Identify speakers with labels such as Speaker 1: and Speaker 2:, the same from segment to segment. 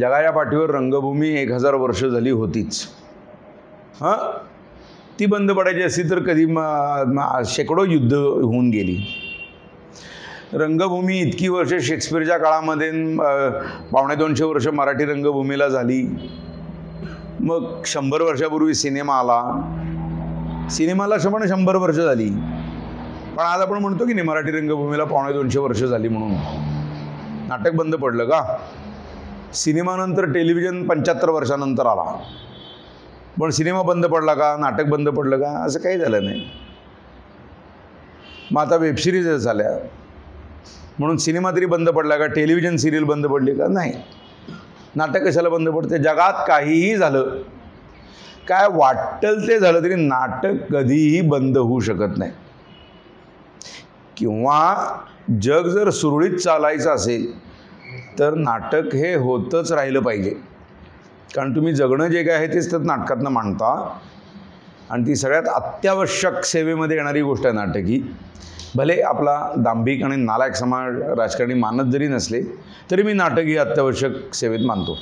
Speaker 1: जगाच्या पाठीवर रंगभूमी एक हजार वर्ष झाली होतीच. हां? ती बंद पडायची असती तर कधी शेकडो युद्ध होऊन गेली. रंगभूमी इतकी वर्ष शेक्सपियरच्या काळामध्ये पावणे दोनशे वर्ष मराठी रंगभूमीला झाली. मग शंभर वर्षापूर्वी सिनेमा आला. सिनेमाला पण शंभर वर्ष झाली. पण आज आपण म्हणतो की नाही मराठी रंगभूमीला पावणे दोनशे वर्ष झाली म्हणून. नाटक बंद पडलं का? सिनेमानंतर टेलिव्हिजन पंच्याहत्तर वर्षानंतर आला. पण सिनेमा बंद पडला का? नाटक बंद पडलं का? असं काही झालं नाही. मग आता वेबसिरीज झाल्या. म्हणून सिनेमा तरी बंद पडला का? टेलिव्हिजन सिरियल बंद पडली का? नाही. नाटक कशाला बंद पडते? जगात काहीही झालं काय वाटेल ते झालं तरी नाटक कधीही बंद होऊ शकत नाही. किंवा जग जर सुरळीत चालायचं असेल तर नाटक हे होतच राहिलं पाहिजे. कारण तुम्ही जगणं जे काय आहे तेच तर नाटकातनं मांडता. आणि ती सगळ्यात अत्यावश्यक सेवेमध्ये येणारी गोष्ट आहे नाटक ही. भले आपला दांभिक आणि नालायक समाज राजकारणी मानत जरी नसले तरी मी नाटक ही अत्यावश्यक सेवेत मानतो.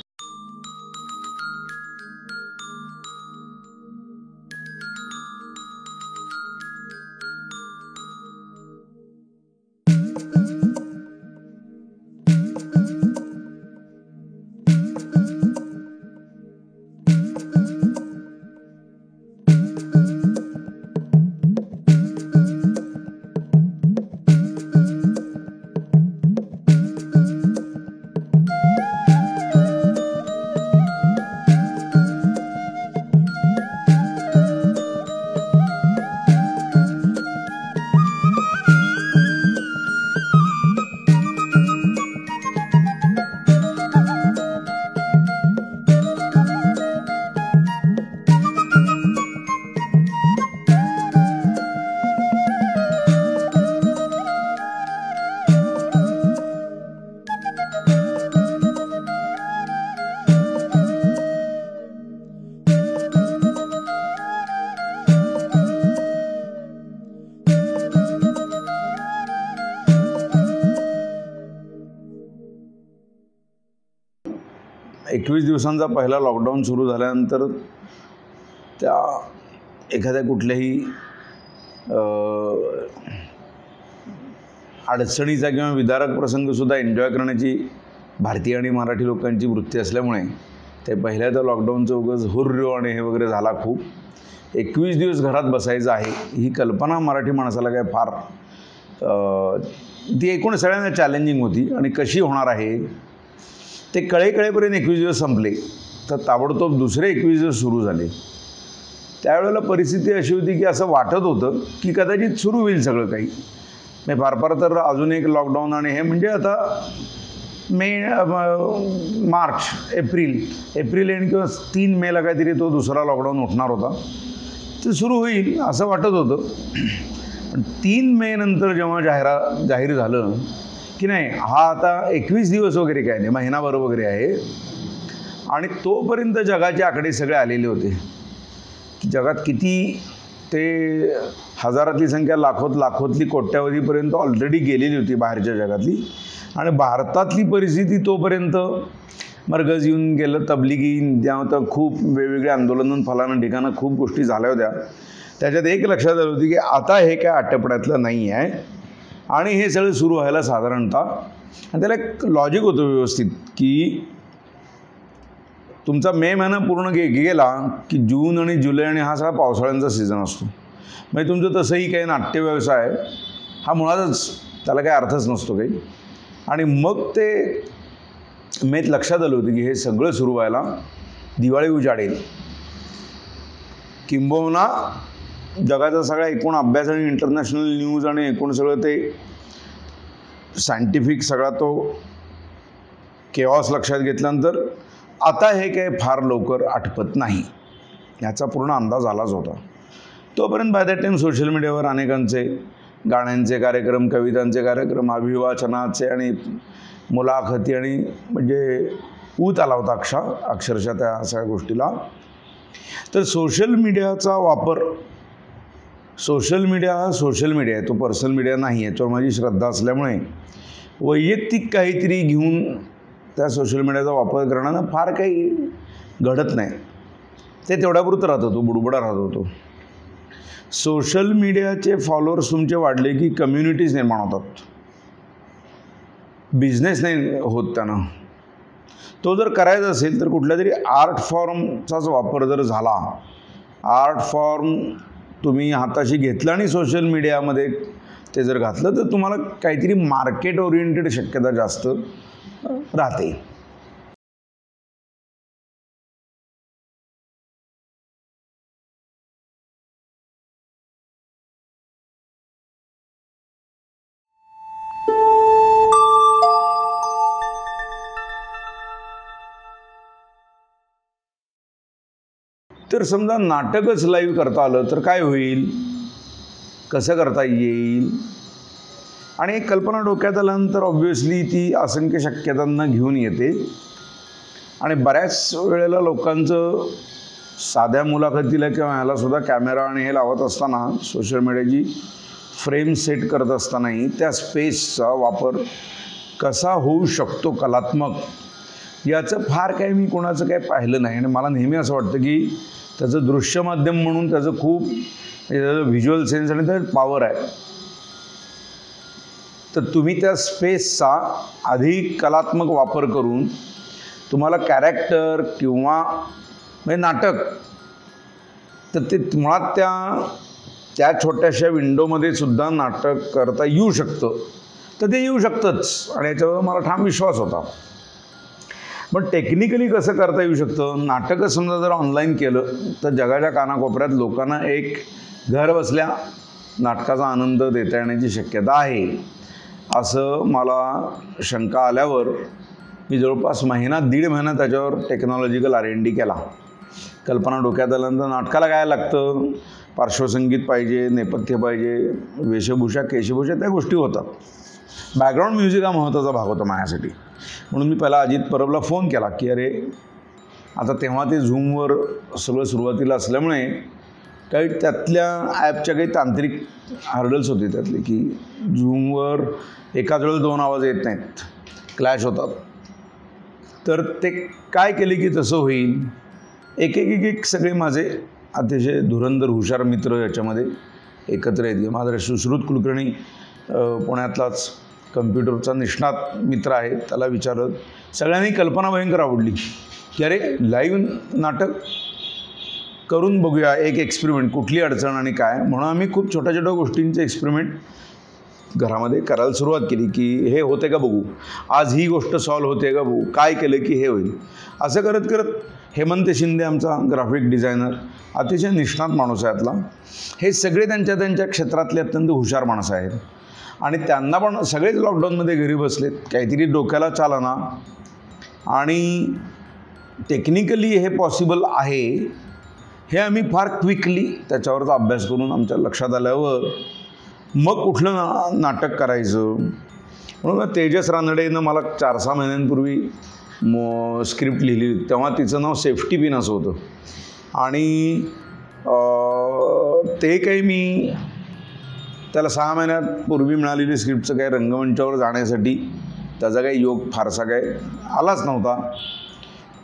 Speaker 1: एकवीस दिवसांचा पहिला लॉकडाऊन सुरू झाल्यानंतर त्या एखाद्या कुठल्याही अडचणीचा किंवा विदारक प्रसंगसुद्धा एन्जॉय करण्याची भारतीय आणि मराठी लोकांची वृत्ती असल्यामुळे ते पहिल्या तर लॉकडाऊनचं उगच हुर्र्यो आणि हे वगैरे झाला खूप. एकवीस दिवस घरात बसायचं आहे ही कल्पना मराठी माणसाला काय फार ती एकूण सगळ्यांना चॅलेंजिंग होती आणि कशी होणार आहे ते कळेकळेपर्यंत एकवीस दिवस संपले. तर ताबडतोब दुसरे एकवीस दिवस सुरू झाले. त्यावेळेला परिस्थिती अशी होती की असं वाटत होतं की कदाचित सुरू होईल सगळं काही. नाही फार फार तर अजून एक लॉकडाऊन आणि हे म्हणजे आता May March April April end किंवा तीन मेला काहीतरी तो दुसरा लॉकडाऊन उठणार होता. ते सुरू होईल असं वाटत होतं. पण तीन मे नंतर जेव्हा जाहिरा जाहीर झालं की नाही? हा आता एकवीस दिवस वगैरे काय नाही महिनाभर वगैरे आहे. आणि तोपर्यंत जगाचे आकडे सगळे आलेले होते. जगात किती ते हजारातली संख्या लाखोत लाखोतली कोट्यावधीपर्यंत ऑलरेडी गेलेली होती बाहेरच्या जगातली. आणि भारतातली परिस्थिती तोपर्यंत मरगज येऊन गेलं तबलिगी त्यानंतर खूप वेगवेगळे आंदोलनं फलानं ठिकाणं खूप गोष्टी झाल्या होत्या. त्याच्यात एक लक्षात आलं होती की आता हे काय आटपड्यातलं नाही आहे आणि हे सगळं सुरू व्हायला साधारणतः आणि त्याला एक लॉजिक होतं व्यवस्थित की तुमचा मे महिना पूर्ण गे गेला की जून आणि जुलै आणि हा सगळा पावसाळ्यांचा सीझन असतो. म्हणजे तुमचं तसंही काही नाट्य व्यवसाय हा मुळातच त्याला काही अर्थच नसतो काही. आणि मग ते मेत लक्षात आलं होतं की हे सगळं सुरू व्हायला दिवाळी उजाडेल. किंबहुना जगाचा सगळा एकूण अभ्यास आणि इंटरनॅशनल न्यूज आणि एकूण सगळं ते सायंटिफिक सगळा तो केऑस लक्षात घेतल्यानंतर आता हे काय फार लवकर आटपत नाही. ह्याचा पूर्ण अंदाज आलाच होता. तोपर्यंत बाय दॅट टाईम सोशल मीडियावर अनेकांचे गाण्यांचे कार्यक्रम कवितांचे कार्यक्रम अभिवाचनाचे आणि मुलाखती आणि म्हणजे ऊत आला होता अक्षा अक्षरशः त्या सगळ्या गोष्टीला. तर सोशल मीडियाचा वापर सोशल मीडिया हा सोशल मीडिया आहे तो पर्सनल मीडिया नाही आहे याच्यावर माझी श्रद्धा असल्यामुळे वैयक्तिक काहीतरी घेऊन त्या सोशल मीडियाचा वापर करण्यानं फार काही घडत नाही. ते तेवढ्यापुरतं राहत होतो बुडबुडा राहत होतो सोशल मीडियाचे फॉलोअर्स तुमचे वाढले की कम्युनिटीज निर्माण होतात. बिझनेस नाही होत त्यानं. तो जर करायचा असेल तर कुठल्या तरी आर्ट फॉर्मचाच वापर जर झाला आर्ट फॉर्म तुम्ही हाताशी घेतलं आणि सोशल मीडियामध्ये ते जर घातलं तर तुम्हाला काहीतरी मार्केट ओरिएंटेड शक्यता जास्त राहते. तर समजा नाटकच लाईव्ह करता आलं तर काय होईल? कसं करता येईल? आणि एक कल्पना डोक्यात आल्यानंतर ऑब्व्हियसली ती असंख्य शक्यतांना घेऊन येते. आणि बऱ्याच वेळेला लोकांचं साध्या मुलाखतीला किंवा ह्याला सुद्धा कॅमेरा आणि हे लावत असताना सोशल मीडियाची फ्रेम सेट करत असतानाही त्या स्पेसचा वापर कसा होऊ शकतो कलात्मक याचं फार काही मी कोणाचं काही पाहिलं नाही. आणि मला नेहमी असं वाटतं की त्याचं दृश्य माध्यम म्हणून त्याचं खूप त्याचं व्हिज्युअल सेन्स आणि त्याचं पॉवर आहे. तर तुम्ही त्या स्पेसचा अधिक कलात्मक वापर करून तुम्हाला कॅरेक्टर किंवा म्हणजे नाटक तर ते मुळात त्या त्या छोट्याशा विंडोमध्ये सुद्धा नाटक करता येऊ शकतं. तर ते येऊ शकतंच. आणि याच्यावर मला ठाम विश्वास होता. पण टेक्निकली कसं करता येऊ शकतं? नाटकं समजा जर ऑनलाईन केलं तर जगाच्या कानाकोपऱ्यात लोकांना एक घर बसल्या नाटकाचा आनंद देता येण्याची शक्यता आहे. असं मला शंका आल्यावर मी जवळपास महिना दीड महिना त्याच्यावर टेक्नॉलॉजिकल आर एन डी केला. कल्पना डोक्यात आल्यानंतर नाटकाला काय लागतं? पार्श्वसंगीत पाहिजे नेपथ्य पाहिजे वेशभूषा केशभूषा त्या गोष्टी होतात. बॅकग्राऊंड म्युझिक हा महत्त्वाचा भाग होता माझ्यासाठी. म्हणून मी पहिला अजित परबला फोन केला की अरे आता तेव्हा ते झूमवर सगळं सुरुवातीला असल्यामुळे काही त्यातल्या ॲपच्या काही तांत्रिक हार्डल्स होते त्यातले की झूमवर एकाच वेळेस दोन आवाज येत नाहीत क्लॅश होतात. तर ते काय केले की तसं होईल. एक एक एक एक सगळे माझे अतिशय धुरंधर हुशार मित्र याच्यामध्ये एकत्र येते माझा सुश्रुत कुलकर्णी पुण्यातलाच कम्प्युटरचा निष्णात मित्र आहे त्याला विचारत सगळ्यांनी कल्पना भयंकर आवडली. की अरे लाईव्ह नाटक करून बघूया एक एक्सपेरिमेंट कुठली अडचण आणि काय? म्हणून आम्ही खूप छोट्या छोट्या गोष्टींचे एक्सपेरिमेंट घरामध्ये करायला सुरुवात केली की हे होते का बघू? आज ही गोष्ट सॉल्व्ह होते का बघू? काय केलं की हे होईल? असं करत करत हेमंत शिंदे आमचा ग्राफिक डिझायनर अतिशय निष्णात माणूस आहे यातला हे सगळे त्यांच्या त्यांच्या क्षेत्रातले अत्यंत हुशार माणसं आहेत. आणि त्यांना पण सगळेच लॉकडाऊनमध्ये घरी बसलेत. काहीतरी डोक्याला चालना. आणि टेक्निकली हे पॉसिबल आहे. हे आम्ही फार क्विकली त्याच्यावरचा अभ्यास करून आमच्या लक्षात आल्यावर मग कुठलं ना नाटक करायचं. म्हणून तेजस रानडेनं मला चार सहा महिन्यांपूर्वी म स्क्रिप्ट लिहिली. तेव्हा तिचं नाव सेफ्टी पिन असं होतं. आणि ते काही मी त्याला सहा महिन्यात पूर्वी मिळालेली स्क्रिप्टचं काही रंगमंचावर जाण्यासाठी त्याचा काही योग फारसा काय आलाच नव्हता.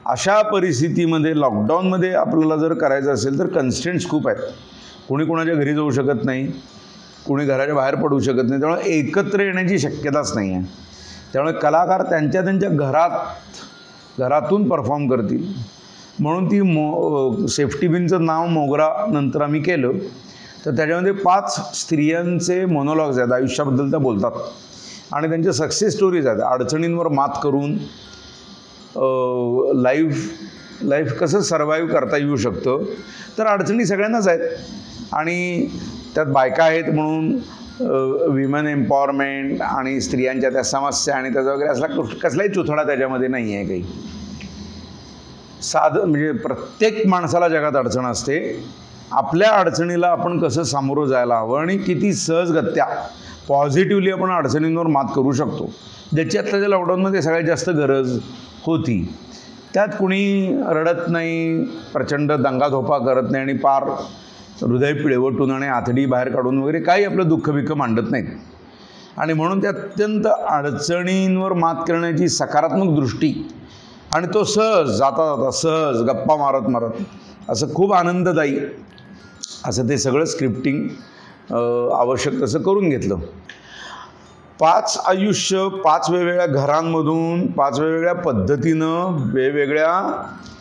Speaker 1: अशा परिस्थितीमध्ये लॉकडाऊनमध्ये आपल्याला जर करायचं असेल तर कन्स्टंट्स खूप आहेत. कोणी कोणाच्या घरी जाऊ शकत नाही कोणी घराच्या बाहेर पडू शकत नाही त्यामुळे एकत्र येण्याची शक्यताच नाही आहे त्यामुळे कलाकार त्यांच्या त्यांच्या घरात घरातून परफॉर्म करतील. म्हणून ती मो सेफ्टी बिनचं नाव मोगरा नंतर आम्ही केलं. तर त्याच्यामध्ये पाच स्त्रियांचे मोनोलॉग्स आहेत आयुष्याबद्दल त्या बोलतात. आणि त्यांच्या सक्सेस स्टोरीज आहेत. अडचणींवर मात करून लाईफ लाईफ कसं सर्वाईव्ह करता येऊ शकतं? तर अडचणी सगळ्यांनाच आहेत. आणि त्यात बायका आहेत म्हणून विमेन एम्पॉवरमेंट आणि स्त्रियांच्या त्या समस्या आणि त्याचा वगैरे असला कसलाही चुथडा त्याच्यामध्ये नाही आहे काही. साधं म्हणजे प्रत्येक माणसाला जगात अडचण असते. आपल्या अडचणीला आपण कसं सामोरं जायला हवं आणि किती सहजगत्या पॉझिटिव्हली आपण अडचणींवर मात करू शकतो. ज्याच्यातल्या ज्या लॉकडाऊनमध्ये सगळ्यात जास्त गरज होती. त्यात कुणी रडत नाही प्रचंड दंगाधोपा करत नाही आणि पार हृदय पिळवटून आणि आथडी बाहेर काढून वगैरे काही आपलं दुःख मांडत नाहीत. आणि म्हणून ते अत्यंत अडचणींवर मात करण्याची सकारात्मक दृष्टी आणि तो सहज जाता जाता सहज गप्पा मारत मारत असं खूप आनंददायी असं ते सगळं स्क्रिप्टिंग आवश्यक तसं करून घेतलं. पाच आयुष्य पाच वेगवेगळ्या घरांमधून पाच वेगवेगळ्या पद्धतीनं वेगवेगळ्या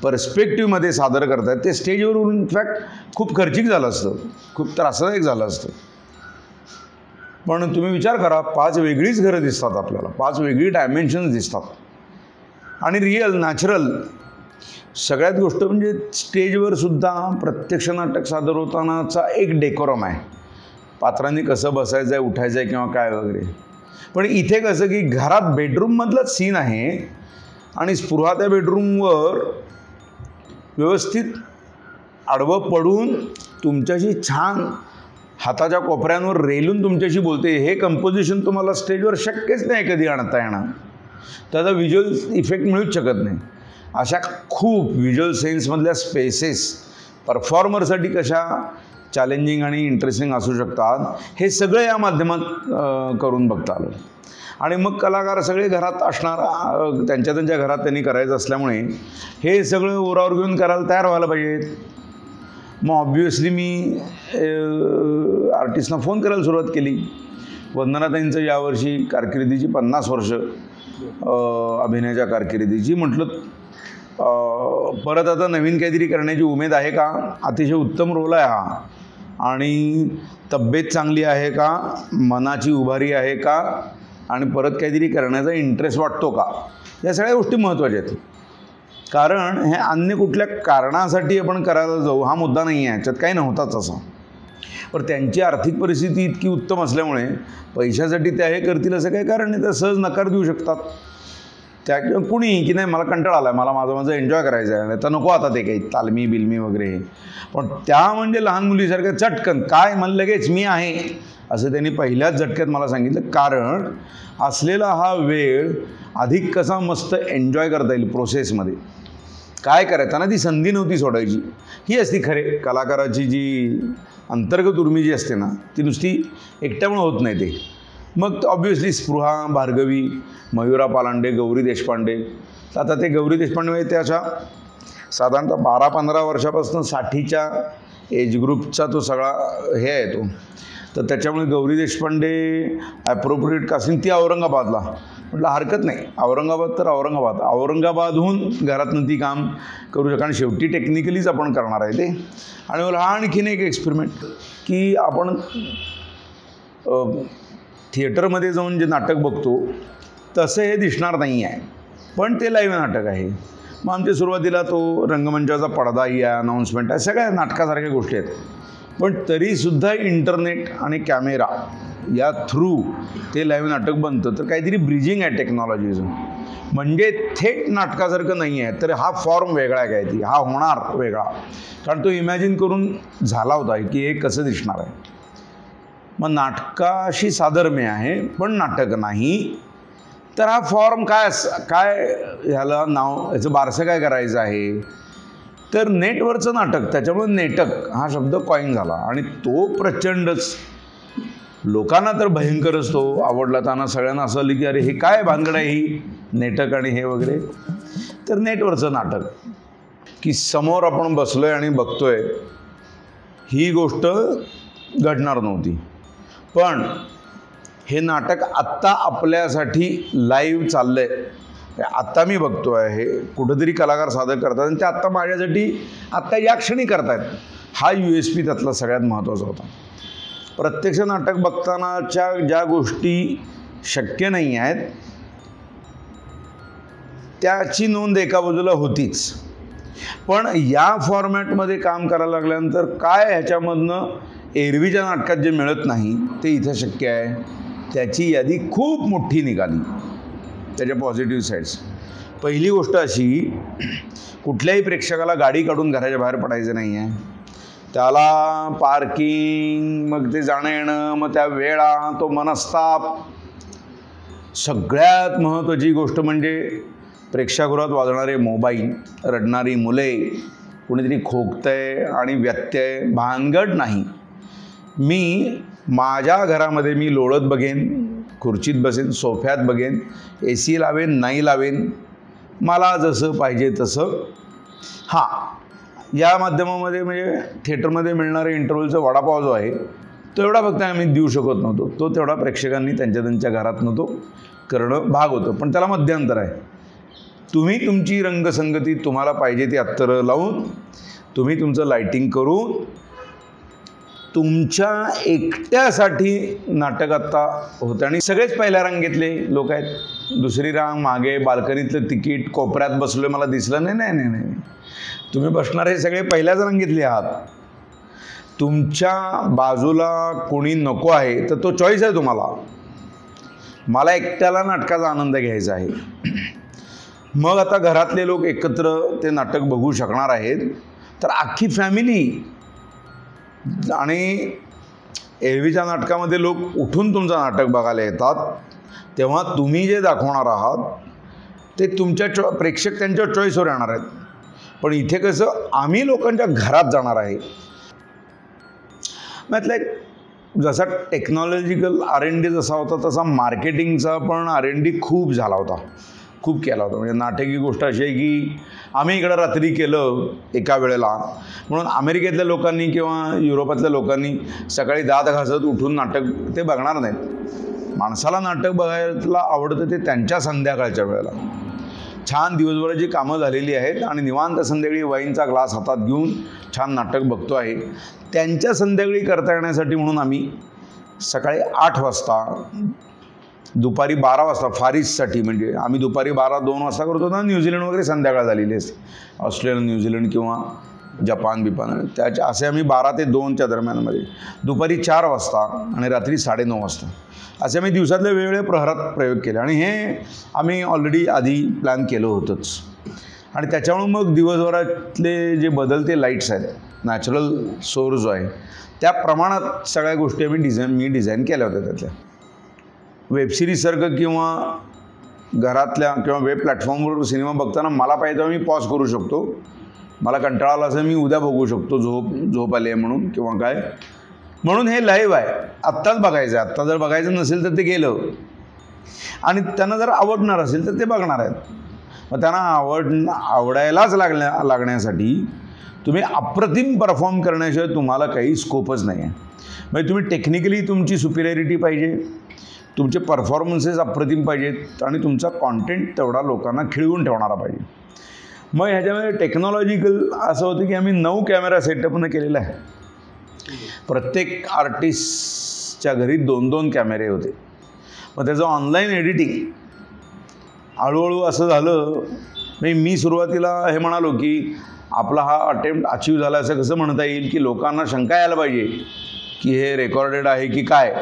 Speaker 1: पर्स्पेक्टिव्हमध्ये सादर करतात ते स्टेजवरून इनफॅक्ट खूप खर्चिक झालं असतं. खूप त्रासदायक झालं असतं. पण तुम्ही विचार करा पाच वेगळीच घरं दिसतात आपल्याला. पाच वेगळी डायमेन्शन्स दिसतात. आणि रिअल नॅचरल सगळ्यात गोष्ट म्हणजे स्टेजवर सुद्धा प्रत्यक्ष नाटक सादर होतानाचा एक डेकोरम आहे. पात्रांनी कसं बसायचं आहे उठायचं आहे किंवा काय वगैरे. पण इथे कसं की घरात बेडरूममधलाच सीन आहे आणि स्पृहा त्या बेडरूमवर व्यवस्थित आडवं पडून तुमच्याशी छान हाताच्या कोपऱ्यांवर रेलून तुमच्याशी बोलते. हे कंपोजिशन तुम्हाला स्टेजवर शक्यच नाही कधी आणता येणार. त्याचा विज्युअल इफेक्ट मिळूच शकत नाही. अशा खूप व्हिज्युअल सेन्समधल्या स्पेसेस परफॉर्मरसाठी कशा चॅलेंजिंग आणि इंटरेस्टिंग असू शकतात हे सगळं या माध्यमात करून बघता आलं. आणि मग कलाकार सगळे घरात असणार त्यांच्या त्यांच्या घरात त्यांनी करायचं असल्यामुळे हे सगळं ओरावर घेऊन करायला तयार व्हायला पाहिजेत. मग ऑब्वियसली मी आर्टिस्टना फोन करायला सुरुवात केली. वंदनाताईंचं यावर्षी कारकिर्दीची पन्नास वर्ष अभिनयाच्या कारकिर्दीची. म्हटलं परत आता नवीन काहीतरी करण्याची उमेद आहे का? अतिशय उत्तम रोल आहे हा. आणि तब्येत चांगली आहे का? मनाची उभारी आहे का? आणि परत काहीतरी करण्याचा इंटरेस्ट वाटतो का? या सगळ्या गोष्टी महत्त्वाच्या आहेत. कारण हे अन्य कुठल्या कारणासाठी आपण करायला जाऊ हा मुद्दा नाही आहे याच्यात काही नव्हताच असा. पण त्यांची आर्थिक परिस्थिती इतकी उत्तम असल्यामुळे पैशासाठी त्या हे करतील असं काही कारण नाही. तर सहज नकार देऊ शकतात. त्या कुणी? की नाही मला कंटाळा आला आहे मला माझं माझं एन्जॉय करायचं आहे तर नको आता ते काही तालमी बिलमी वगैरे. पण त्या म्हणजे लहान मुलीसारखं चटकन. काय? म्हणलं लगेच मी आहे. असं त्यांनी पहिल्याच झटक्यात मला सांगितलं. कारण असलेला हा वेळ अधिक कसा मस्त एन्जॉय करता येईल प्रोसेसमध्ये काय करायचं? ती संधी नव्हती सोडायची. ही असती खरे. कलाकाराची जी अंतर्गत उर्मी जी असते ना ती नुसती एकट्यामुळे होत नाही ते. मग ऑब्व्हियसली स्पृहा भार्गवी मयुरा पालांडे गौरी देशपांडे. आता ते गौरी देशपांडे म्हणजे त्याच्या साधारणतः बारा पंधरा वर्षापासून साठीच्या एज ग्रुपचा तो सगळा हे आहे तो. तर त्याच्यामुळे गौरी देशपांडे ॲप्रोप्रिएट कासिंग ती औरंगाबादला. म्हटलं हरकत नाही. औरंगाबाद तर औरंगाबाद. औरंगाबादहून घरातनं ती काम करू शकतो. कारण शेवटी टेक्निकलीच आपण करणार आहे ते. आणि मला हा आणखीन एक एक्सपेरिमेंट की आपण थिएटरमध्ये जाऊन जे नाटक बघतो तसं हे दिसणार नाही आहे. पण ते लाईव्ह नाटक आहे. मग आमच्या सुरुवातीला तो रंगमंचाचा पडदा आहे अनाऊन्समेंट आहे सगळ्या नाटकासारख्या गोष्टी आहेत. पण तरीसुद्धा इंटरनेट आणि कॅमेरा या थ्रू ते लाईव्ह नाटक बनतं तर काहीतरी ब्रिजिंग आहे टेक्नॉलॉजीचं म्हणजे थेट नाटकासारखं नाही आहे तर हा फॉर्म वेगळा आहे काहीतरी हा होणार वेगळा. कारण तो इमॅजिन करून झाला होता की हे कसं दिसणार आहे. मग नाटकाशी साधर्म्य आहे पण नाटक नाही. तर हा फॉर्म काय अस काय ह्याला नाव ह्याचं बारसं काय करायचं आहे? तर नेटवरचं नाटक त्याच्यामुळे नेटक हा शब्द कॉईन झाला. आणि तो प्रचंडच. लोकांना तर भयंकरच तो आवडला त्यांना सगळ्यांना असं आलं की अरे हे काय भानगड आहे ही? नेटक आणि हे वगैरे. तर नेटवरचं नाटक. की समोर आपण बसलो आहे आणि बघतो आहे ही गोष्ट घडणार नव्हती. पण हे नाटक आत्ता आपल्यासाठी लाईव्ह चाललं आहे आत्ता मी बघतो आहे हे कुठंतरी कलाकार सादर करतात आणि ते आत्ता माझ्यासाठी आत्ता या क्षणी करतायत. हा यू एस पी त्यातला सगळ्यात महत्त्वाचा होता. प्रत्यक्ष नाटक बघतानाच्या ज्या गोष्टी शक्य नाही आहेत त्याची नोंद एका बाजूला होतीच. पण या फॉर्मॅटमध्ये काम करायला लागल्यानंतर काय ह्याच्यामधनं एरवीच्या नाटकात जे मिळत नाही ते इथं शक्य आहे. त्याची यादी खूप मोठी निघाली. त्याच्या पॉझिटिव्ह साईड्स पहिली गोष्ट अशी कुठल्याही प्रेक्षकाला गाडी काढून घराच्या बाहेर पडायचं नाही आहे त्याला पार्किंग मग ते जाणं येणं मग त्या वेळा तो मनस्ताप. सगळ्यात महत्त्वाची गोष्ट म्हणजे प्रेक्षागृहात वाजणारे मोबाईल रडणारी मुले कुणीतरी खोकतंय आणि व्यत्यय भानगड नाही. मी माझ्या घरामध्ये मी लोळत बघेन खुर्चीत बसेन सोफ्यात बघेन ए सी लावेन नाही लावेन मला जसं पाहिजे तसं. हां या माध्यमामध्ये म्हणजे थिएटरमध्ये मिळणारा इंटरव्ह्यूचा वडापाव जो आहे तो एवढा फक्त आम्ही देऊ शकत नव्हतो. तो तेवढा प्रेक्षकांनी त्यांच्या त्यांच्या घरात नव्हतो. करणं भाग होतं पण त्याला मध्यंतर आहे. तुम्ही तुमची रंगसंगती तुम्हाला पाहिजे ती अत्तरं लावून तुम्ही तुमचं लाईटिंग करून तुमच्या एकट्यासाठी नाटक आत्ता होतं. आणि सगळेच पहिल्या रांगेतले लोक आहेत. दुसरी रांग मागे बाल्कनीतलं तिकीट कोपऱ्यात बसलो मला दिसलं नाही नाही नाही नाही. तुम्ही बसणारे सगळे पहिल्याच रांगेतले आहात. तुमच्या बाजूला कोणी नको आहे तर तो चॉईस आहे तुम्हाला. मला एकट्याला नाटकाचा आनंद घ्यायचा आहे. मग आता घरातले लोक एकत्र ते नाटक बघू शकणार आहेत. तर अख्खी फॅमिली आणि एरवीच्या नाटकामध्ये लोक उठून तुमचं नाटक बघायला येतात. तेव्हा तुम्ही जे दाखवणार आहात ते तुमच्या चॉ प्रेक्षक त्यांच्या चॉईसवर येणार आहेत. पण इथे कसं आम्ही लोकांच्या घरात जाणार आहे. म्हटलं एक जसा टेक्नॉलॉजिकल आर एन डी जसा होता तसा मार्केटिंगचा पण आर एन डी खूप झाला होता. खूप केला होता. म्हणजे नाटकी गोष्ट अशी आहे की आम्ही इकडं रात्री केलं एका वेळेला. म्हणून अमेरिकेतल्या लोकांनी किंवा युरोपातल्या लोकांनी सकाळी दात घासत उठून नाटक ते बघणार नाहीत. माणसाला नाटक बघायला आवडतं ते त्यांच्या संध्याकाळच्या वेळेला. छान दिवसभराची कामं झालेली आहेत आणि निवांत संध्याकाळी वाईनचा ग्लास हातात घेऊन छान नाटक बघतो आहे. त्यांच्या संध्याकाळी करता येण्यासाठी म्हणून आम्ही सकाळी आठ वाजता दुपारी बारा वाजता फारीजसाठी म्हणजे आम्ही दुपारी बारा दोन वाजता करतो ना न्यूझीलंड वगैरे संध्याकाळ झालेली असते. ऑस्ट्रेलिया न्यूझीलंड किंवा जपान बिपान. त्याच्या असे आम्ही बारा ते दोनच्या दरम्यानमध्ये दुपारी चार वाजता आणि रात्री साडेनऊ वाजता असे आम्ही दिवसातल्या वेगवेगळ्या प्रहरात प्रयोग केले. आणि हे आम्ही ऑलरेडी आधी प्लॅन केलं होतंच. आणि त्याच्यामुळे मग दिवसभरातले जे बदलते लाईट्स आहेत नॅचरल सोर्स जो आहे त्या प्रमाणात सगळ्या गोष्टी आम्ही डिझाईन मी डिझाईन केल्या होत्या त्यातल्या. वेबसिरीजसारखं किंवा घरातल्या किंवा वेब प्लॅटफॉर्मवर सिनेमा बघताना मला पाहिजे तेव्हा मी पॉज करू शकतो. मला कंटाळा आला असं मी उद्या बघू शकतो झोप झोप आली आहे म्हणून किंवा काय. म्हणून हे लाईव्ह आहे. आत्ताच बघायचं आहे आत्ता जर बघायचं नसेल तर ते गेलं. आणि त्यांना जर आवडणार असेल तर ते बघणार आहेत. मग त्यांना आवड आवडायलाच लागण्या लागण्यासाठी तुम्ही अप्रतिम परफॉर्म करण्याशिवाय तुम्हाला काही स्कोपच नाही आहे म्हणजे तुम्ही टेक्निकली तुमची सुपिरियरिटी पाहिजे. तुमचे परफॉर्मन्सेस अप्रतिम पाहिजेत आणि तुमचा कॉन्टेंट तेवढा लोकांना खिळवून ठेवणारा पाहिजे. मग ह्याच्यामध्ये टेक्नॉलॉजिकल असं होतं की आम्ही नऊ कॅमेरा सेटअपनं केलेला आहे प्रत्येक आर्टिस्टच्या घरी दोन दोन कॅमेरे होते. मग त्याचं ऑनलाईन एडिटिंग हळूहळू असं झालं नाही मी सुरुवातीला हे म्हणालो की आपला हा अटेम्प्ट अचीव झाला असं कसं म्हणता येईल की लोकांना शंका यायला पाहिजे. की हे रेकॉर्डेड आहे की काय?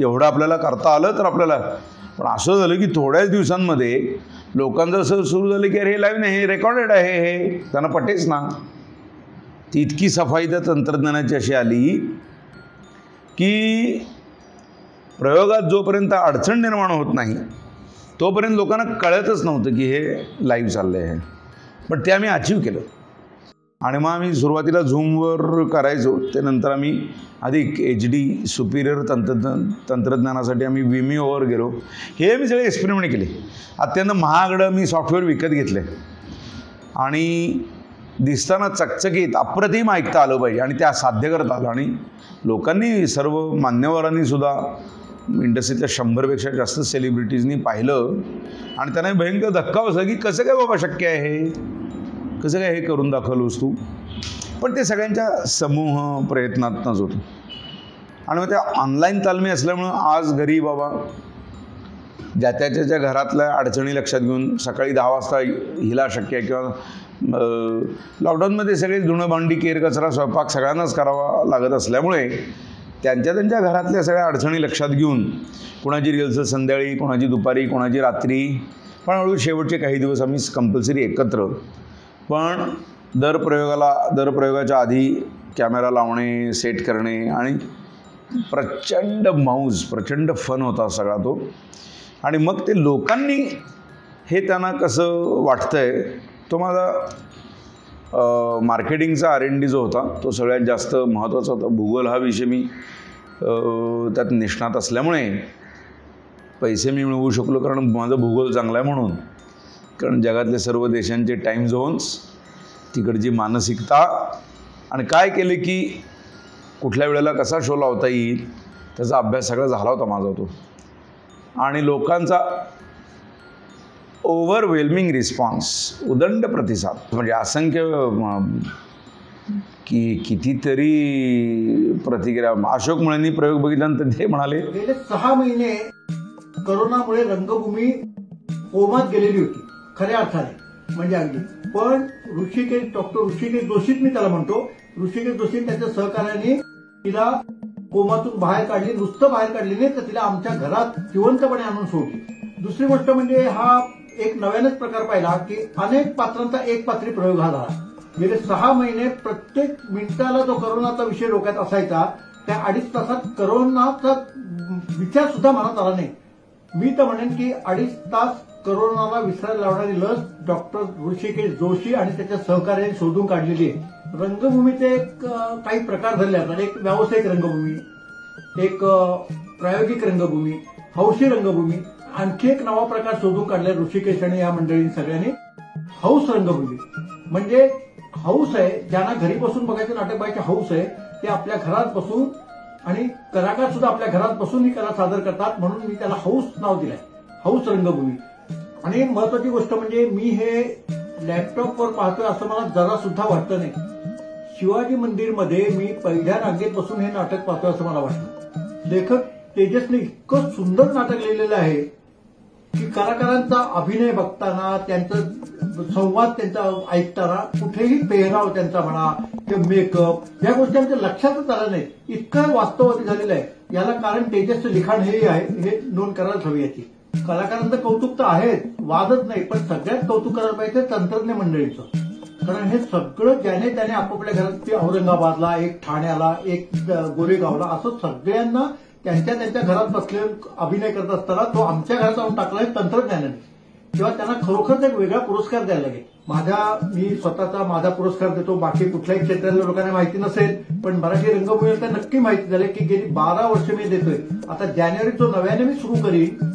Speaker 1: एवढं आपल्याला करता आलं तर आपल्याला. पण असं झालं की थोड्याच दिवसांमध्ये लोकांचं असं सुरू झालं की अरे हे लाईव्ह नाही हे रेकॉर्डेड आहे हे त्यांना पटेच ना. ती इतकी सफाई त्या तंत्रज्ञानाची अशी आली की प्रयोगात जोपर्यंत अडचण निर्माण होत नाही तोपर्यंत लोकांना कळतच नव्हतं की हे लाईव्ह चाललं आहे पण ते आम्ही अचीव केलं. आणि मग आम्ही सुरुवातीला झूमवर करायचो ते नंतर आम्ही अधिक एच डी सुपिरियर तंत्रज्ञ तंत्रज्ञानासाठी आम्ही विमिओवर गेलो. हे मी सगळे एक्सपेरिमेंट केले. अत्यंत महागडं मी सॉफ्टवेअर विकत घेतले आणि दिसताना चकचकीत अप्रतिम ऐकता आलं पाहिजे आणि त्या साध्य करता आलं. आणि लोकांनी सर्व मान्यवरांनी सुद्धा इंडस्ट्रीतल्या शंभरपेक्षा जास्त सेलिब्रिटीजनी पाहिलं. आणि त्यांना भयंकर धक्का बसला की कसं काय बाबा शक्य आहे हे? कसं काय हे करून दाखवलोस तू? पण ते सगळ्यांच्या समूह प्रयत्नातनंच होतं आणि मग त्या ऑनलाईन तालमी असल्यामुळं आज घरी बाबा ज्या त्याच्या ज्या घरातल्या अडचणी लक्षात घेऊन सकाळी दहा वाजता हिला शक्य आहे किंवा लॉकडाऊनमध्ये सगळे धुणं भांडी केर कचरा स्वयंपाक सगळ्यांनाच करावा लागत असल्यामुळे त्यांच्या त्यांच्या घरातल्या सगळ्या अडचणी लक्षात घेऊन कोणाची रिहर्सल संध्याकाळी कोणाची दुपारी कोणाची रात्री पण हळू शेवटचे काही दिवस आम्ही कंपल्सरी एकत्र पण दर प्रयोगाला दर प्रयोगाच्या आधी कॅमेरा लावणे सेट करणे आणि प्रचंड माऊज प्रचंड फन होता सगळा तो. आणि मग ते लोकांनी हे त्यांना कसं वाटतं आहे तो माझा मार्केटिंगचा आर एन डी जो होता तो सगळ्यात जास्त महत्त्वाचा होता. भूगोल हा विषय मी त्यात निष्णात असल्यामुळे पैसे मी मिळवू शकलो कारण माझं भूगोल चांगला आहे म्हणून. कारण जगातले सर्व देशांचे टाईम झोन्स तिकडची मानसिकता आणि काय केले की कुठल्या वेळेला कसा शो लावता येईल त्याचा अभ्यास सगळा झाला होता माझा तो. आणि लोकांचा ओव्हरवेल्मिंग रिस्पॉन्स उदंड प्रतिसाद. म्हणजे असंख्य की कितीतरी प्रतिक्रिया. अशोक मुळेंनी प्रयोग बघितल्यानंतर ते म्हणाले
Speaker 2: सहा महिने करोनामुळे रंगभूमी कोमात गेलेली होती. खऱ्या अर्थाने. म्हणजे अगदी. पण ऋषिकेश डॉक्टर ऋषिकेश जोशीत मी त्याला म्हणतो. ऋषिकेश जोशी त्याच्या सहकार्याने तिला कोमातून बाहेर काढली नुसतं बाहेर काढली नाही तर तिला आमच्या घरात जिवंतपणे आणून सोडली. दुसरी गोष्ट म्हणजे हा एक नव्यानच प्रकार पाहिला की अनेक पात्रांचा एक पात्री प्रयोग हा झाला. गेले सहा महिने प्रत्येक मिनिटाला जो करोनाचा विषय डोक्यात असायचा त्या अडीच तासात करोनाचा विचार सुद्धा मनात आला नाही. मी तर म्हणेन की अडीच तास करोनाला विसरायला लावणारी लस डॉक्टर ऋषिकेश जोशी आणि त्याच्या सहकार्याने शोधून काढलेली आहे. रंगभूमीचे एक काही प्रकार झाले असतात एक व्यावसायिक रंगभूमी एक प्रायोगिक रंगभूमी हौशी रंगभूमी आणखी एक नवा प्रकार शोधून काढलाय ऋषिकेश आणि या मंडळींनी सगळ्यांनी. हौस रंगभूमी. म्हणजे हौस आहे ज्यांना घरी बसून बघायचं नाटक बघायचे हौस आहे ते आपल्या घरात बसून आणि कलाकार सुद्धा आपल्या घरात बसून ही कला सादर करतात म्हणून मी त्याला हौस नाव दिलंय. हौस रंगभूमी. आणि महत्वाची गोष्ट म्हणजे मी हे लॅपटॉपवर पाहतोय असं मला जरा सुद्धा वाटतं नाही. शिवाजी मंदिरमध्ये मी पहिल्या रांगेत बसून हे नाटक पाहतोय असं मला वाटतं. लेखक तेजसने इतकं सुंदर नाटक लिहिलेलं आहे की कलाकारांचा अभिनय बघताना त्यांचं संवाद त्यांचा ऐकताना कुठेही पेहराव त्यांचा म्हणा किंवा मेकअप या गोष्टी आमच्या लक्षातच आल्या नाही इतकं वास्तववादी झालेलं आहे. याला कारण तेजसचं लिखाण हे आहे हे नोंद करायला हवी याची. कलाकारांचं कौतुक तर आहेच वादच नाही पण सगळ्यात कौतुक करायला पाहिजे तंत्रज्ञ मंडळीचं. कारण हे सगळं ज्याने त्याने आपापल्या घरात ते औरंगाबादला एक ठाण्याला एक गोरेगावला असं सगळ्यांना त्यांच्या त्यांच्या घरात बसले अभिनय करत असताना तो आमच्या घरात आणून टाकला आहे तंत्रज्ञानाने. तेव्हा त्यांना खरोखरच एक वेगळा पुरस्कार द्यायला लागेल. माझा मी स्वतःचा माझा पुरस्कार देतो बाकी कुठल्याही क्षेत्रातल्या लोकांना माहिती नसेल पण मराठी रंगभूमीला तर नक्की माहिती झाली की गेली बारा वर्ष मी देतोय. आता जानेवारी जो नव्याने मी सुरू करीन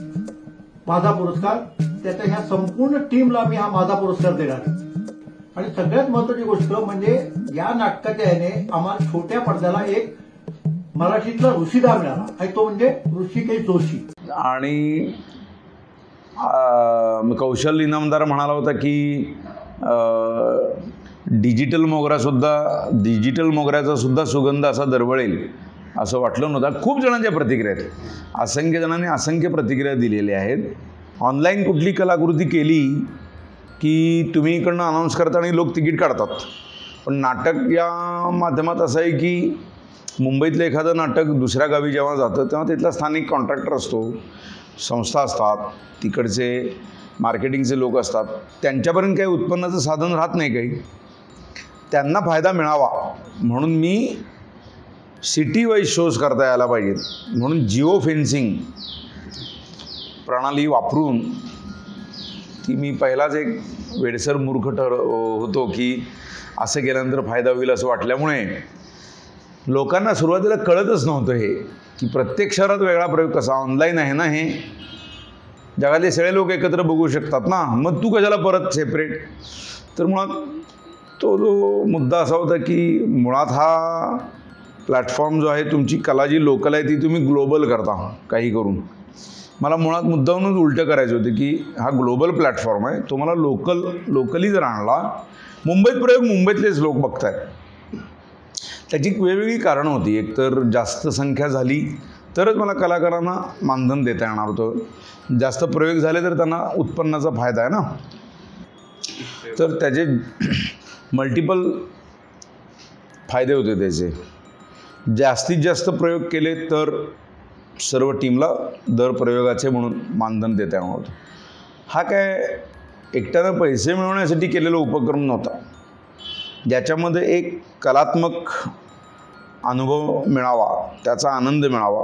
Speaker 2: माझा पुरस्कार त्याच्या ह्या संपूर्ण टीमला मी हा माझा पुरस्कार देणार. आहे आणि सगळ्यात महत्वाची गोष्ट म्हणजे या नाटकाच्या याने आम्हाला छोट्या पडद्याला एक मराठीतला ऋषीदा मिळाला. आणि तो म्हणजे ऋषिकेश जोशी.
Speaker 1: आणि कौशल इनामदार म्हणाला होता की डिजिटल मोगरासुद्धा डिजिटल मोगऱ्याचासुद्धा सुगंध असा दरवळेल असं वाटलं नव्हतं. खूप जणांच्या प्रतिक्रिया आहेत. असंख्य जणांनी असंख्य प्रतिक्रिया दिलेल्या आहेत. ऑनलाईन कुठली कलाकृती केली की तुम्ही इकडनं अनाऊन्स करता आणि लोक तिकीट काढतात? पण नाटक या माध्यमात असं आहे की मुंबईतलं एखादं नाटक दुसऱ्या गावी जेव्हा जातं तेव्हा तिथला स्थानिक कॉन्ट्रॅक्टर असतो. संस्था असतात तिकडचे मार्केटिंगचे लोक असतात त्यांच्यापर्यंत काही उत्पन्नाचं साधन राहत नाही काही. त्यांना फायदा मिळावा. म्हणून मी सिटी वाईज शोज करता यायला पाहिजेत. म्हणून जिओ फेन्सिंग प्रणाली वापरून ती मी पहिलाच एक वेडसर मूर्ख ठर होतो की असं केल्यानंतर फायदा होईल असं वाटल्यामुळे लोकांना सुरुवातीला कळतच नव्हतं हे. की प्रत्येक शहरात वेगळा प्रयोग कसा? ऑनलाईन आहे ना हे? जगातले सगळे लोक एकत्र बघू शकतात ना? मग तू कशाला परत सेपरेट तर मुळात तो जो मुद्दा असा होता की मुळात हा प्लॅटफॉर्म जो आहे तुमची कला जी लोकल आहे ती तुम्ही ग्लोबल करता काही करून. मला मुळात मुद्दाहूनच उलटं करायचं होतं की हा ग्लोबल प्लॅटफॉर्म आहे तो मला लोकल लोकली जर आणला मुंबईत प्रयोग मुंबईतलेच लोक बघत आहेत त्याची एक वेगवेगळी कारणं होती. एकतर जास्त संख्या झाली तरच मला कलाकारांना मानधन देता येणार होतं. जास्त प्रयोग झाले तर त्यांना उत्पन्नाचा फायदा आहे ना. तर त्याचे मल्टिपल फायदे होते त्याचे. जास्तीत जास्त प्रयोग केले तर सर्व टीमला दर प्रयोगाचे म्हणून मानधन देता येणार होतं. हा काय एकट्यानं पैसे मिळवण्यासाठी केलेला उपक्रम नव्हता. ज्याच्यामध्ये एक कलात्मक अनुभव मिळावा त्याचा आनंद मिळावा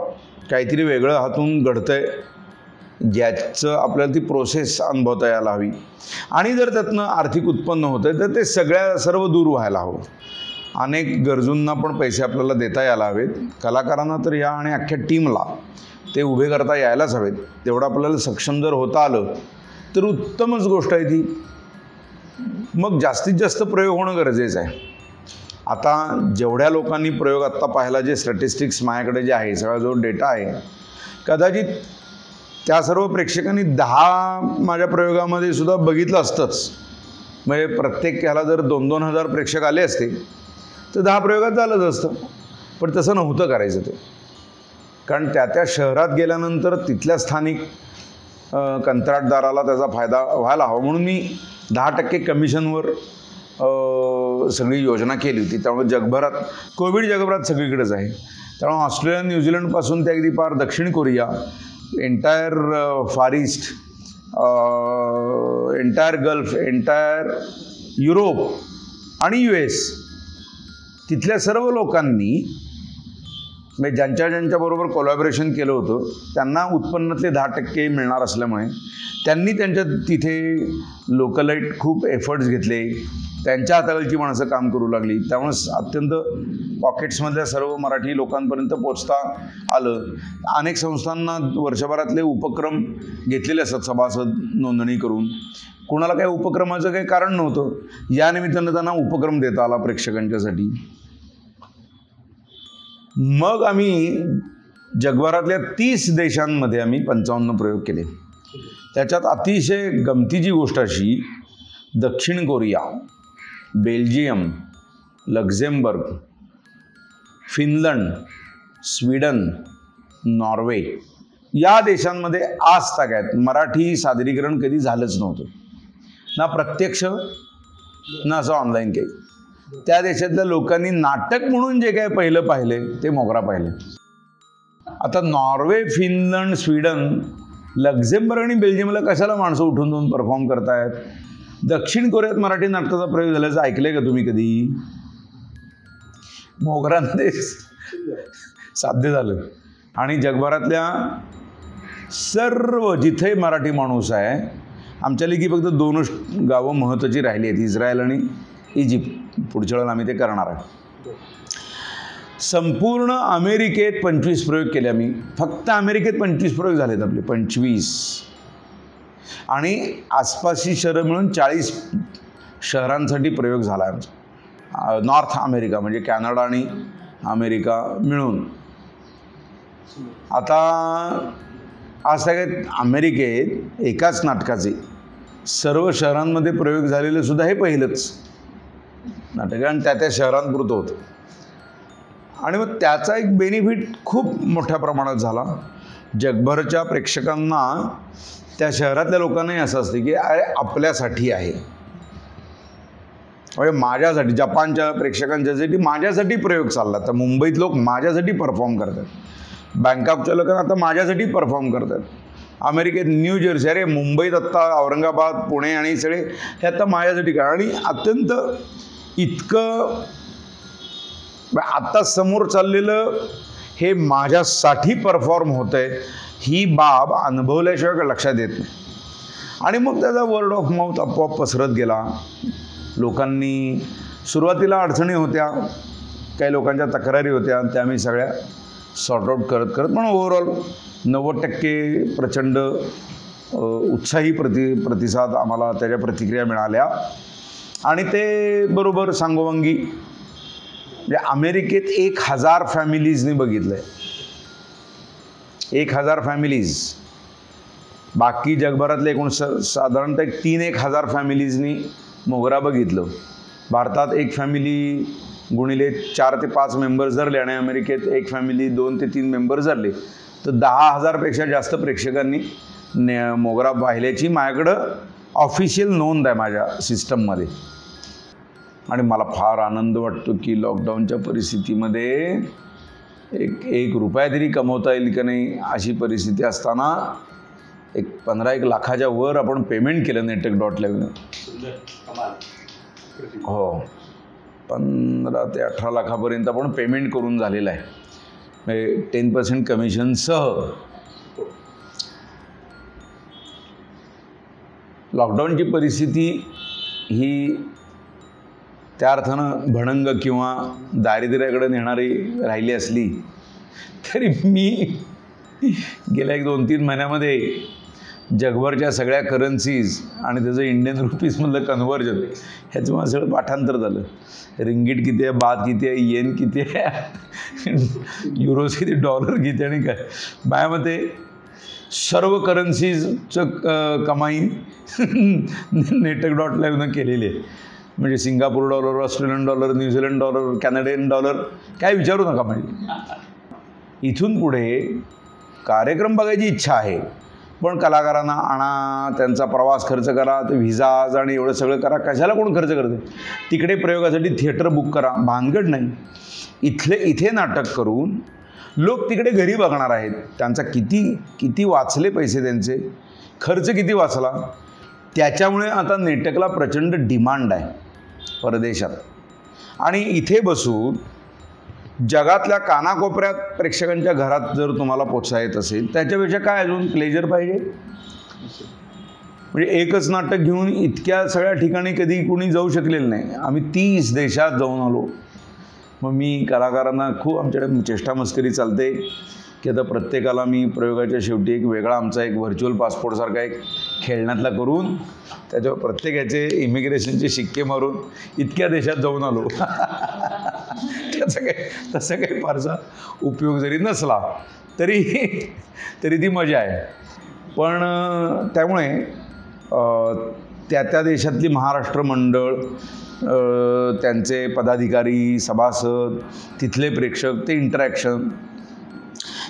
Speaker 1: काहीतरी वेगळं हातून घडतं आहे ज्याचं आपल्याला ती प्रोसेस अनुभवता यायला हवी. आणि जर त्यातनं आर्थिक उत्पन्न होतं आहे तर ते सगळ्या सर्व दूर व्हायला हवं. अनेक गरजूंना पण पैसे आपल्याला देता यायला हवेत. कलाकारांना तर या आणि अख्ख्या टीमला ते उभे करता यायलाच हवेत. तेवढं आपल्याला सक्षम जर होता आलं तर उत्तमच गोष्ट आहे ती. मग जास्तीत जास्त प्रयोग होणं गरजेचं आहे. आता जेवढ्या लोकांनी प्रयोग आत्ता पाहिला जे स्टॅटिस्टिक्स माझ्याकडे जे आहे सगळा जो डेटा आहे कदाचित त्या सर्व प्रेक्षकांनी दहा माझ्या प्रयोगामध्ये सुद्धा बघितलं असतंच. म्हणजे प्रत्येक ह्याला जर दोन दोन हजार प्रेक्षक आले असते तर दहा प्रयोगात झालंच असतं. पण तसं नव्हतं करायचं ते. कारण त्या त्या शहरात गेल्यानंतर तिथल्या स्थानिक कंत्राटदाराला त्याचा फायदा व्हायला हवा. म्हणून मी दहा टक्के कमिशनवर सगळी योजना केली होती. त्यामुळे जगभरात कोविड जगभरात सगळीकडेच आहे. त्यामुळे ऑस्ट्रेलिया न्यूझीलंडपासून ते अगदी पार दक्षिण Korea entire far east entire gulf entire Europe आणि यू एस तिथल्या सर्व लोकांनी म्हणजे ज्यांच्या ज्यांच्याबरोबर कोलॅबरेशन केलं होतं त्यांना उत्पन्नातले दहा टक्के मिळणार असल्यामुळे त्यांनी त्यांच्या तिथे लोकलाईट खूप एफर्ट्स घेतले. त्यांच्या हाताखालची माणसं काम करू लागली. त्यामुळे अत्यंत पॉकेट्समधल्या सर्व मराठी लोकांपर्यंत पोचता आलं. अनेक संस्थांना वर्षभरातले उपक्रम घेतलेले असतात सभासद नोंदणी करून. कुणाला काही उपक्रमाचं काही कारण नव्हतं. या निमित्तानं त्यांना उपक्रम देता आला प्रेक्षकांच्यासाठी. मग आम्ही जगभरातल्या तीस देशांमध्ये आम्ही पंचावन्न प्रयोग केले. त्याच्यात अतिशय गमतीची गोष्ट अशी दक्षिण Korea Belgium Luxembourg Finland Sweden Norway या देशांमध्ये आज तागायत मराठी सादरीकरण कधी झालंच नव्हतं. ना प्रत्यक्ष ना असं ऑनलाईन काही. त्या देशातल्या लोकांनी नाटक म्हणून जे काय पहिलं पाहिले ते मोगरा पाहिले आता नॉर्वे फिनलंड स्वीडन लक्झेंबर्ग आणि बेल्जियमला कशाला माणसं उठून जाऊन परफॉर्म करतायत? दक्षिण कोरियात मराठी नाटकाचा प्रयोग झाल्याचं ऐकलंय का तुम्ही कधी? मोगरांमध्ये साध्य झालं. आणि जगभरातल्या सर्व जिथे मराठी माणूस आहे आमच्या लेखी फक्त दोनच गावं महत्त्वाची राहिली आहेत इस्रायल आणि इजिप्त. पुढच्या वेळेला आम्ही ते करणार आहे. संपूर्ण अमेरिकेत पंचवीस प्रयोग केले आम्ही. फक्त अमेरिकेत पंचवीस प्रयोग झालेत आपले पंचवीस. आणि आसपासची शहरं मिळून चाळीस शहरांसाठी प्रयोग झाला आहे आमचा. नॉर्थ अमेरिका म्हणजे कॅनडा आणि अमेरिका मिळून. आता आज सगळ्यात अमेरिकेत एकाच नाटकाचे सर्व शहरांमध्ये प्रयोग झालेले सुद्धा हे पहिलंच. नाटक आणि त्या त्या शहरांपुरतं होतं. आणि मग त्याचा एक बेनिफिट खूप मोठ्या प्रमाणात झाला. जगभरच्या प्रेक्षकांना त्या शहरातल्या लोकांनाही असं असते की अरे आपल्यासाठी आहे. म्हणजे माझ्यासाठी जपानच्या प्रेक्षकांच्यासाठी माझ्यासाठी प्रयोग चालला तर मुंबईत लोक माझ्यासाठी परफॉर्म करतात. बँकॉकच्या लोकांना आता माझ्यासाठी परफॉर्म करतात. अमेरिकेत न्यू जर्सी अरे मुंबईत आत्ता औरंगाबाद पुणे आणि सगळे हे आता माझ्यासाठी करा आणि अत्यंत इतकं आत्ता समोर चाललेलं हे माझ्यासाठी परफॉर्म होतं आहे ही बाब अनुभवल्याशिवाय लक्षात येत नाही. आणि मग त्याचा वर्ड ऑफ माउथ आपोआप पसरत गेला. लोकांनी सुरुवातीला अडचणी होत्या काही लोकांच्या तक्रारी होत्या त्या आम्ही सगळ्या सॉर्ट आउट करत करत पण ओव्हरऑल नव्वद टक्के प्रचंड उत्साही प्रति प्रतिसाद आम्हाला त्याच्या प्रतिक्रिया मिळाल्या. आणि ते बरोबर सांगोवांगी. म्हणजे अमेरिकेत एक हजार फॅमिलीजनी बघितलं आहे एक हजार फॅमिलीज. बाकी जगभरातले एकूण स साधारणतः एक तीन एक हजार फॅमिलीजनी मोगरा बघितलं. भारतात एक फॅमिली गुणिले चार ते पाच मेंबर्स धरले आणि अमेरिकेत एक फॅमिली दोन ते तीन मेंबर्स धरले. तर दहा हजारपेक्षा जास्त प्रेक्षकांनी ने मोगरा पाहिल्याची माझ्याकडं ऑफिशियल नोंद आहे माझ्या सिस्टममध्ये. आणि मला फार आनंद वाटतो की लॉकडाऊनच्या परिस्थितीमध्ये एक एक रुपया तरी कमवता येईल का नाही अशी परिस्थिती असताना एक पंधरा एक लाखाच्या वर आपण पेमेंट केलं नेटक डॉट लेवनं हो. पंधरा ते अठरा लाखापर्यंत आपण पेमेंट करून झालेलं आहे. म्हणजे टेन पर्सेंट कमिशनसह लॉकडाऊनची परिस्थिती ही त्या अर्थानं भणंग किंवा दारिद्र्याकडे नेणारी राहिली असली तरी मी गेल्या एक दोन तीन महिन्यामध्ये जगभरच्या सगळ्या करन्सीज आणि त्याचं इंडियन रुपीजमधलं कन्व्हर्जन ह्याचं मला सगळं पाठांतर झालं. रिंगीट किती आहे बात किती आहे येन किती आहे युरोज किती डॉलर किती आणि काय. माझ्या मते सर्व करन्सीजचं कमाई नेटक डॉट लाईव्हनं केलेली आहे. म्हणजे Singapore dollar Australian dollar New Zealand dollar Canadian dollar काय विचारू नका म्हणजे. इथून पुढे कार्यक्रम बघायची इच्छा आहे पण कलाकारांना आणा त्यांचा प्रवास खर्च करा ते व्हिजाज आणि एवढं सगळं करा. कशाला कोण खर्च करते? तिकडे प्रयोगासाठी थिएटर बुक करा. भानगड नाही. इथले इथे नाटक करून लोक तिकडे घरी बघणार आहेत. त्यांचा किती किती वाचले पैसे त्यांचे? खर्च किती वाचला? त्याच्यामुळे आता नेटकला प्रचंड डिमांड आहे. परदेशात. आणि इथे बसून जगातल्या कानाकोपऱ्यात प्रेक्षकांच्या घरात जर तुम्हाला पोचायत असेल त्याच्यापेक्षा काय अजून प्लेजर पाहिजे? म्हणजे एकच नाटक घेऊन इतक्या सगळ्या ठिकाणी कधी कुणी जाऊ शकलेलं नाही. आम्ही तीस देशात जाऊन आलो. मग मी कलाकारांना खूप आमच्याकडे चेष्टा मस्करी चालते की आता प्रत्येकाला मी प्रयोगाच्या शेवटी एक वेगळा आमचा एक व्हर्च्युअल पासपोर्टसारखा एक खेळण्यातला करून त्याच्यावर प्रत्येकाचे इमिग्रेशनचे शिक्के मारून इतक्या देशात जाऊन आलो. त्याचा काही तसा काही फारसा उपयोग जरी नसला तरी तरी ती मजा आहे. पण त्यामुळे त्या त्या देशातली महाराष्ट्र मंडळ त्यांचे पदाधिकारी सभासद तिथले प्रेक्षक ते इंटरॅक्शन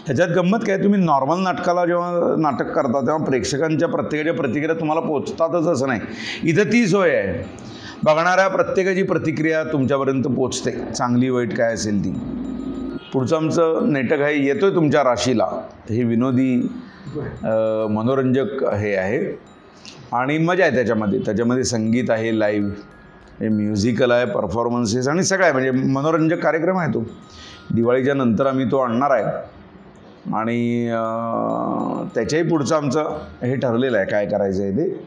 Speaker 1: ह्याच्यात गंमत काय? तुम्ही नॉर्मल नाटकाला जेव्हा नाटक करता तेव्हा प्रेक्षकांच्या प्रत्येकाच्या प्रतिक्रिया तुम्हाला पोचतातच असं नाही. इथं ती सोय आहे. बघणाऱ्या प्रत्येकाची प्रतिक्रिया तुमच्यापर्यंत पोचते. चांगली वाईट काय असेल ती. पुढचं आमचं नेटक आहे येतो आहे तुमच्या राशीला. हे विनोदी मनोरंजक हे आहे. आणि मजा आहे त्याच्यामध्ये. त्याच्यामध्ये संगीत आहे लाईव्ह हे म्युझिकल आहे परफॉर्मन्सेस आणि सगळं आहे. म्हणजे मनोरंजक कार्यक्रम आहे तो. दिवाळीच्या नंतर आम्ही तो आणणार आहे. आणि त्याच्याही पुढचं आमचं हे ठरलेलं आहे काय करायचं आहे ते.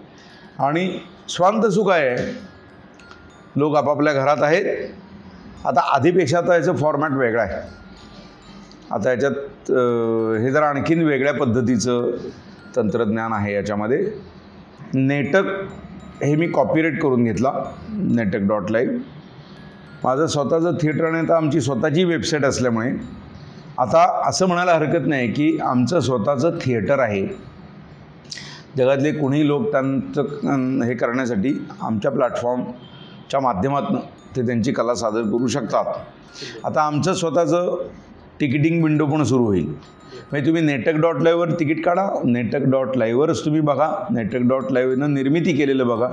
Speaker 1: आणि स्वांत सुख आहे. लोक आपापल्या घरात आहेत. आता आधीपेक्षा आता याचं फॉर्मॅट वेगळा आहे. आता याच्यात हे जरा आणखीन वेगळ्या पद्धतीचं तंत्रज्ञान आहे याच्यामध्ये. नेटक हे मी कॉपीराईट करून घेतला नेटक डॉट लाईव्ह माझं स्वतःचं थिएटर आणि आता आमची स्वतःची वेबसाईट असल्यामुळे आता असं म्हणायला हरकत नाही की आमचं स्वतःचं थिएटर आहे. जगातले कुणीही लोक त्यांचं हे करण्यासाठी आमच्या प्लॅटफॉर्मच्या माध्यमातून ते त्यांची कला सादर करू शकतात. आता आमचं स्वतःचं तिकिटिंग विंडो पण सुरू होईल. म्हणजे तुम्ही नेटक डॉट लाईव्हवर तिकीट काढा नेटक डॉट लाईव्हवरच तुम्ही बघा नेटक डॉट लाईव्हनं निर्मिती केलेलं बघा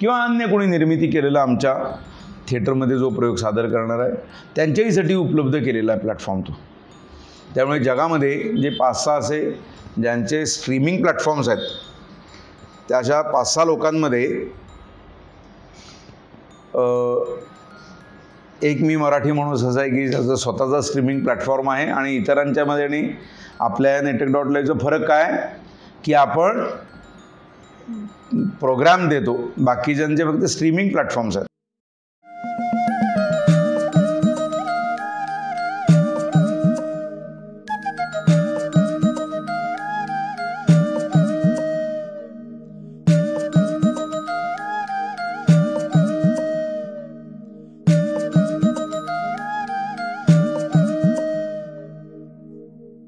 Speaker 1: किंवा अन्य कोणी निर्मिती केलेलं आमच्या थिएटरमध्ये जो प्रयोग सादर करणार आहे त्यांच्याहीसाठी उपलब्ध केलेला आहे प्लॅटफॉर्म तो. त्यामुळे जगामध्ये जे पाच सहा असे ज्यांचे स्ट्रीमिंग प्लॅटफॉर्म्स आहेत त्या अशा पाच सहा लोकांमध्ये एक मी मराठी माणूस असा आहे की त्याचा स्वतःचा स्ट्रीमिंग प्लॅटफॉर्म आहे आणि इतरांच्यामध्ये आणि आपल्या नेटक डॉट लाईव्हचा फरक काय? की आपण प्रोग्राम देतो. बाकीच्यांचे फक्त स्ट्रीमिंग प्लॅटफॉर्म्स आहेत.